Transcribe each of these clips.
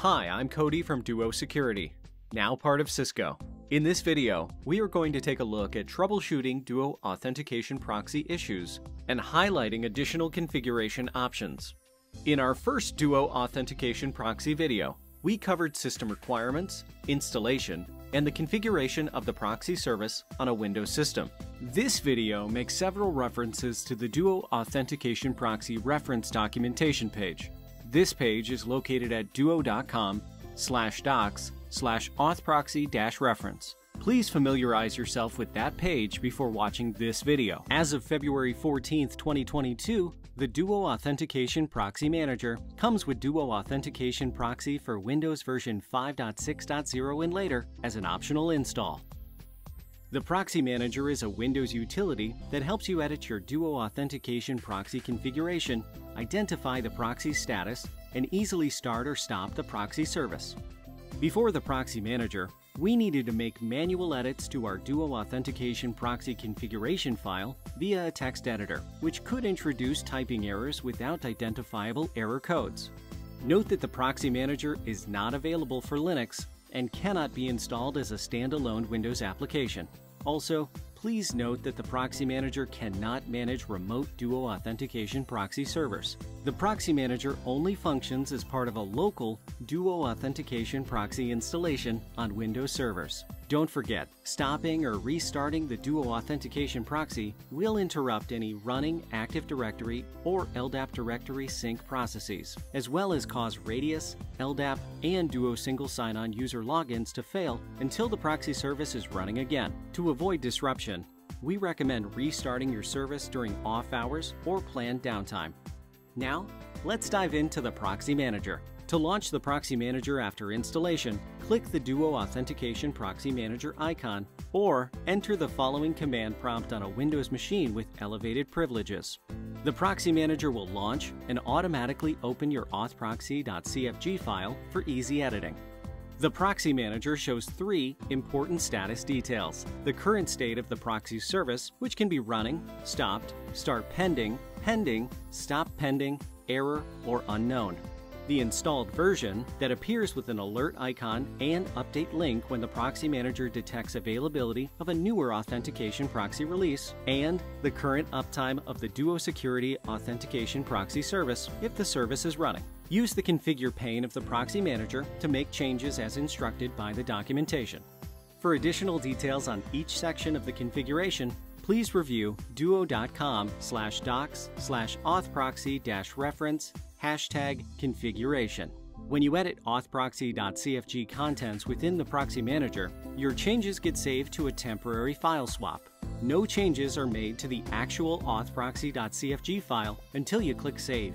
Hi, I'm Cody from Duo Security, now part of Cisco. In this video, we are going to take a look at troubleshooting Duo Authentication Proxy issues and highlighting additional configuration options. In our first Duo Authentication Proxy video, we covered system requirements, installation, and the configuration of the proxy service on a Windows system. This video makes several references to the Duo Authentication Proxy reference documentation page. This page is located at duo.com slash docs slash authproxy dash reference. Please familiarize yourself with that page before watching this video. As of February 14, 2022, the Duo Authentication Proxy Manager comes with Duo Authentication Proxy for Windows version 5.6.0 and later as an optional install. The Proxy Manager is a Windows utility that helps you edit your Duo Authentication Proxy configuration, identify the proxy status, and easily start or stop the proxy service. Before the Proxy Manager, we needed to make manual edits to our Duo Authentication Proxy configuration file via a text editor, which could introduce typing errors without identifiable error codes. Note that the Proxy Manager is not available for Linux and cannot be installed as a standalone Windows application. Also, please note that the Proxy Manager cannot manage remote Duo authentication proxy servers. The Proxy Manager only functions as part of a local Duo authentication proxy installation on Windows servers. Don't forget, stopping or restarting the Duo authentication proxy will interrupt any running Active Directory or LDAP directory sync processes, as well as cause Radius, LDAP, and Duo single sign-on user logins to fail until the proxy service is running again. To avoid disruption, we recommend restarting your service during off hours or planned downtime. Now, let's dive into the Proxy Manager. To launch the Proxy Manager after installation, click the Duo Authentication Proxy Manager icon or enter the following command prompt on a Windows machine with elevated privileges. The Proxy Manager will launch and automatically open your authproxy.cfg file for easy editing. The Proxy Manager shows three important status details. The current state of the proxy service, which can be running, stopped, start pending, pending, stop pending, error, or unknown the installed version that appears with an alert icon and update link when the Proxy Manager detects availability of a newer authentication proxy release, and the current uptime of the Duo Security Authentication Proxy service if the service is running. Use the Configure pane of the Proxy Manager to make changes as instructed by the documentation. For additional details on each section of the configuration, please review duo.com slash docs slash authproxy reference hashtag configuration. When you edit authproxy.cfg contents within the Proxy Manager, your changes get saved to a temporary file swap. No changes are made to the actual authproxy.cfg file until you click Save.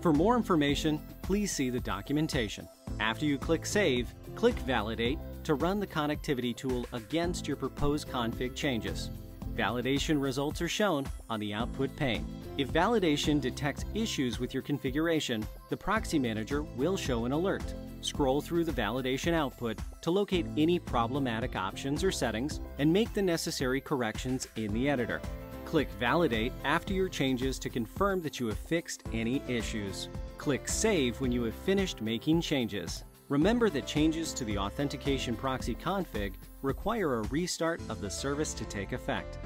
For more information, please see the documentation. After you click Save, click Validate to run the connectivity tool against your proposed config changes. Validation results are shown on the output pane. If validation detects issues with your configuration, the Proxy Manager will show an alert. Scroll through the validation output to locate any problematic options or settings and make the necessary corrections in the editor. Click Validate after your changes to confirm that you have fixed any issues. Click Save when you have finished making changes. Remember that changes to the authentication proxy config require a restart of the service to take effect.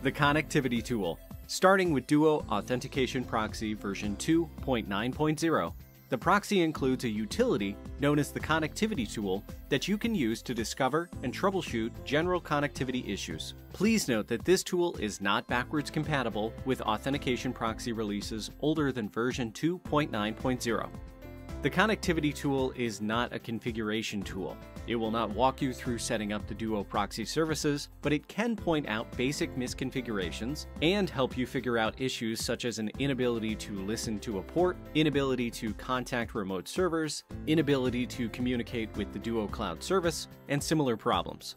The Connectivity Tool. Starting with Duo Authentication Proxy version 2.9.0, the proxy includes a utility known as the Connectivity Tool that you can use to discover and troubleshoot general connectivity issues. Please note that this tool is not backwards compatible with authentication proxy releases older than version 2.9.0. The connectivity tool is not a configuration tool. It will not walk you through setting up the Duo proxy services, but it can point out basic misconfigurations and help you figure out issues such as an inability to listen to a port, inability to contact remote servers, inability to communicate with the Duo Cloud service, and similar problems.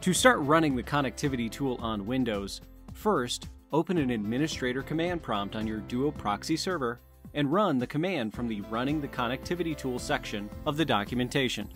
To start running the connectivity tool on Windows, first, open an administrator command prompt on your Duo proxy server and run the command from the Running the Connectivity Tool section of the documentation.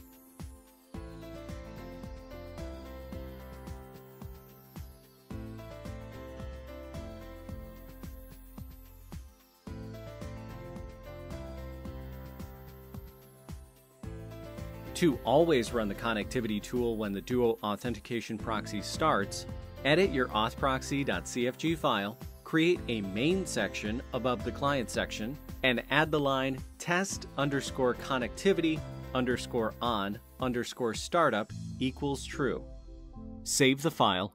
To always run the connectivity tool when the Duo authentication proxy starts, edit your authproxy.cfg file, create a main section above the client section, and add the line test underscore connectivity underscore on underscore startup equals true. Save the file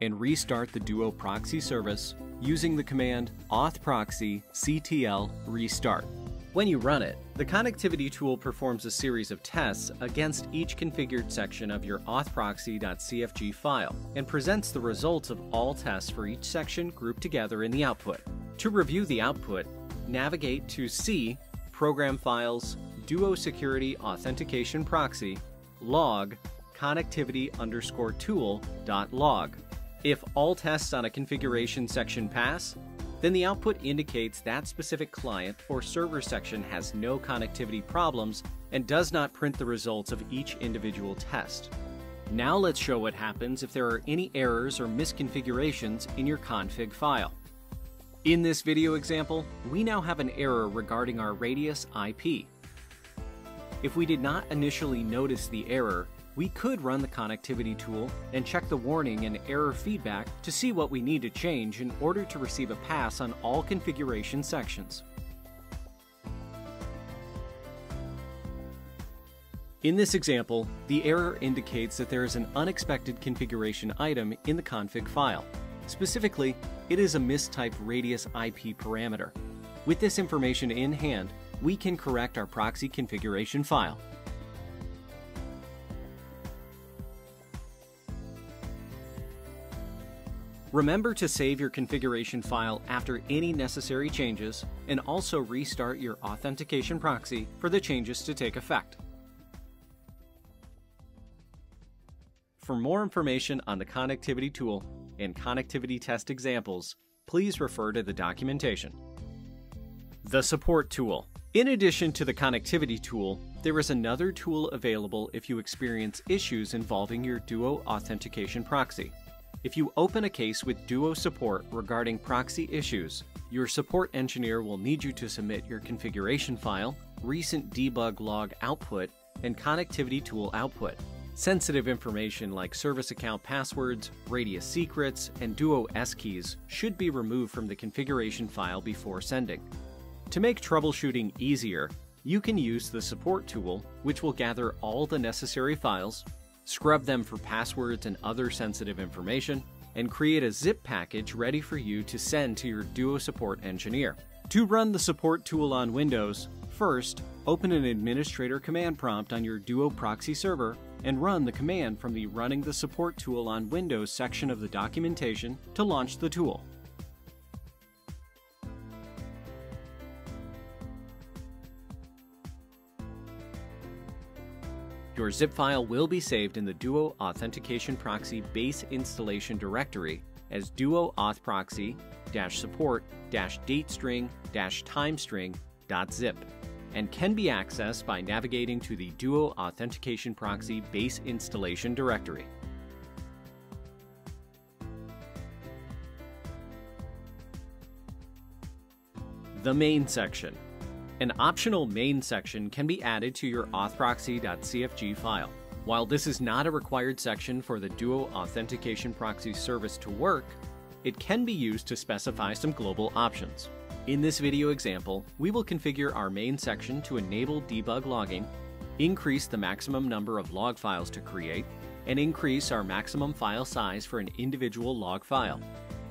and restart the Duo proxy service using the command authproxy ctl restart. When you run it, the connectivity tool performs a series of tests against each configured section of your authproxy.cfg file and presents the results of all tests for each section grouped together in the output. To review the output, navigate to C, Program Files, Duo Security Authentication Proxy, log, connectivity underscore tool dot log. If all tests on a configuration section pass, then the output indicates that specific client or server section has no connectivity problems and does not print the results of each individual test. Now let's show what happens if there are any errors or misconfigurations in your config file. In this video example, we now have an error regarding our radius IP. If we did not initially notice the error, we could run the connectivity tool and check the warning and error feedback to see what we need to change in order to receive a pass on all configuration sections. In this example, the error indicates that there is an unexpected configuration item in the config file. Specifically, it is a mistyped radius IP parameter. With this information in hand, we can correct our proxy configuration file. Remember to save your configuration file after any necessary changes and also restart your authentication proxy for the changes to take effect. For more information on the connectivity tool and connectivity test examples, please refer to the documentation. The Support Tool. In addition to the connectivity tool, there is another tool available if you experience issues involving your Duo authentication proxy. If you open a case with Duo support regarding proxy issues, your support engineer will need you to submit your configuration file, recent debug log output, and connectivity tool output. Sensitive information like service account passwords, radius secrets, and Duo S keys should be removed from the configuration file before sending. To make troubleshooting easier, you can use the support tool, which will gather all the necessary files, scrub them for passwords and other sensitive information, and create a zip package ready for you to send to your Duo support engineer. To run the support tool on Windows, first, open an administrator command prompt on your Duo proxy server and run the command from the Running the Support tool on Windows section of the documentation to launch the tool. Your zip file will be saved in the Duo Authentication Proxy base installation directory as duo auth proxy support datestring timestring.zip and can be accessed by navigating to the Duo Authentication Proxy base installation directory. The main section an optional main section can be added to your authproxy.cfg file. While this is not a required section for the Duo Authentication Proxy service to work, it can be used to specify some global options. In this video example, we will configure our main section to enable debug logging, increase the maximum number of log files to create, and increase our maximum file size for an individual log file.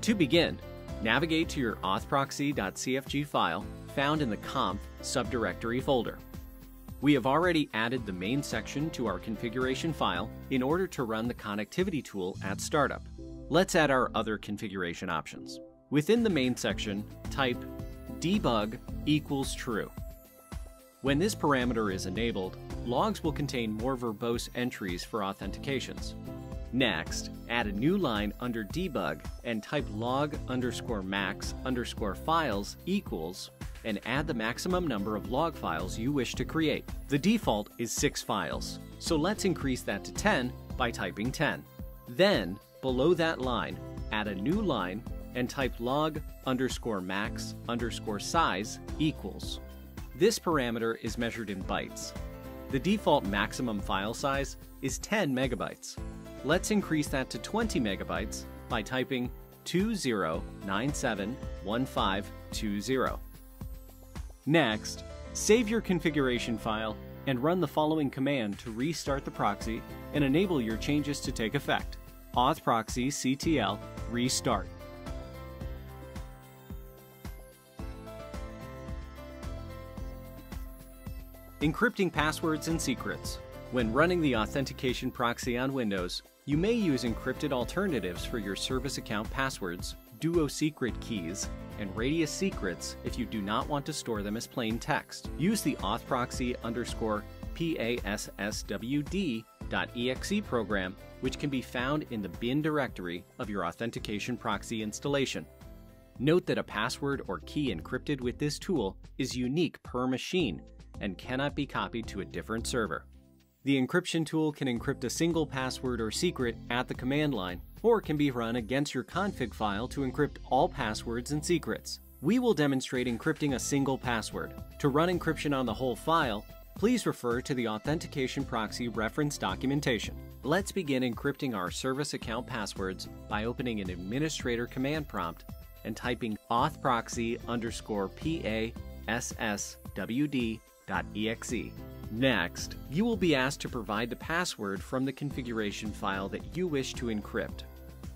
To begin, navigate to your authproxy.cfg file found in the conf subdirectory folder. We have already added the main section to our configuration file in order to run the connectivity tool at startup. Let's add our other configuration options. Within the main section, type debug equals true. When this parameter is enabled, logs will contain more verbose entries for authentications. Next, add a new line under debug and type log underscore max underscore files equals and add the maximum number of log files you wish to create. The default is 6 files, so let's increase that to 10 by typing 10. Then, below that line, add a new line and type log underscore max underscore size equals. This parameter is measured in bytes. The default maximum file size is 10 megabytes. Let's increase that to 20 megabytes by typing 20971520. Next, save your configuration file and run the following command to restart the proxy and enable your changes to take effect. authproxy ctl restart. Encrypting passwords and secrets. When running the authentication proxy on Windows, you may use encrypted alternatives for your service account passwords, Duo secret keys, and Radius secrets if you do not want to store them as plain text. Use the authproxy underscore passwd.exe program, which can be found in the bin directory of your authentication proxy installation. Note that a password or key encrypted with this tool is unique per machine and cannot be copied to a different server. The encryption tool can encrypt a single password or secret at the command line, or can be run against your config file to encrypt all passwords and secrets. We will demonstrate encrypting a single password. To run encryption on the whole file, please refer to the Authentication Proxy reference documentation. Let's begin encrypting our service account passwords by opening an administrator command prompt and typing authproxy underscore passwd Next, you will be asked to provide the password from the configuration file that you wish to encrypt.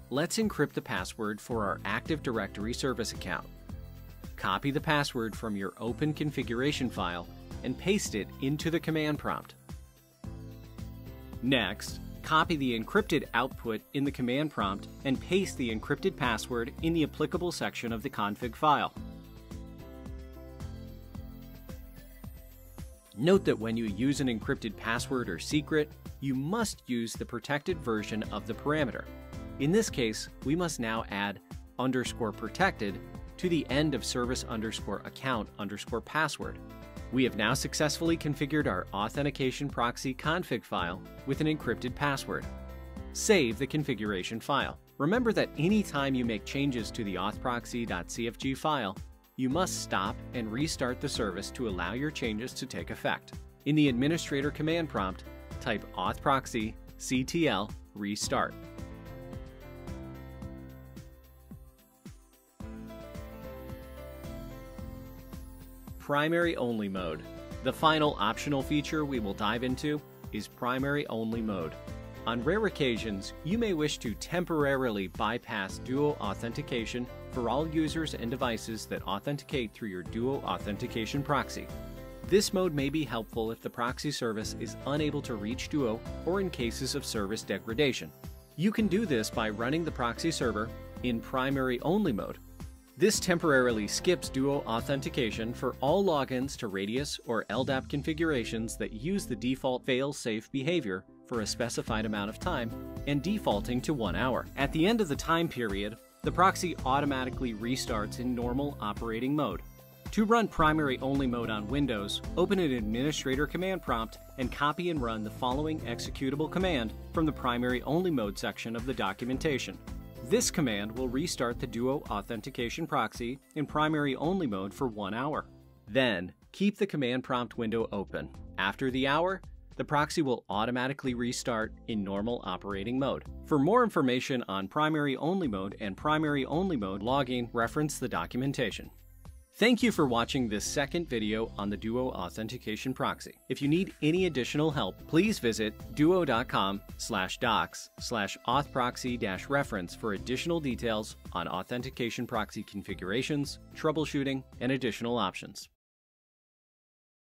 Let's encrypt the password for our Active Directory service account. Copy the password from your open configuration file and paste it into the command prompt. Next, copy the encrypted output in the command prompt and paste the encrypted password in the applicable section of the config file. Note that when you use an encrypted password or secret, you must use the protected version of the parameter. In this case, we must now add underscore protected to the end of service underscore account underscore password. We have now successfully configured our authentication proxy config file with an encrypted password. Save the configuration file. Remember that anytime you make changes to the authproxy.cfg file, you must stop and restart the service to allow your changes to take effect. In the administrator command prompt, type authproxy ctl restart. Primary only mode. The final optional feature we will dive into is primary only mode. On rare occasions, you may wish to temporarily bypass Duo authentication for all users and devices that authenticate through your Duo authentication proxy. This mode may be helpful if the proxy service is unable to reach Duo or in cases of service degradation. You can do this by running the proxy server in primary only mode. This temporarily skips Duo authentication for all logins to Radius or LDAP configurations that use the default fail-safe behavior for a specified amount of time and defaulting to one hour. At the end of the time period, the proxy automatically restarts in normal operating mode. To run primary only mode on Windows, open an administrator command prompt and copy and run the following executable command from the primary only mode section of the documentation. This command will restart the Duo authentication proxy in primary only mode for one hour. Then, keep the command prompt window open. After the hour, the proxy will automatically restart in normal operating mode. For more information on primary only mode and primary only mode logging, reference the documentation. Thank you for watching this second video on the Duo Authentication Proxy. If you need any additional help, please visit duo.com slash docs slash authproxy reference for additional details on authentication proxy configurations, troubleshooting, and additional options.